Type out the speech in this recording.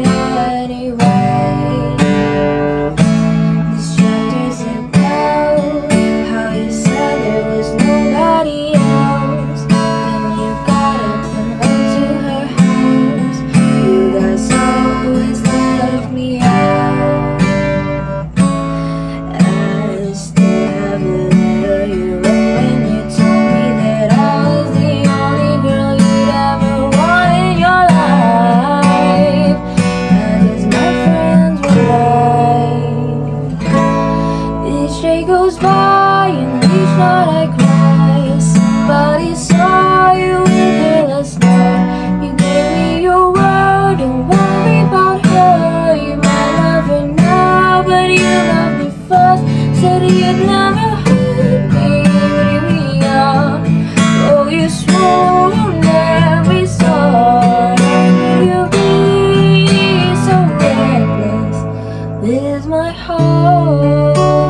it anyway you loved me first. Said you'd never hurt me were young Oh, you swore you be so reckless my heart.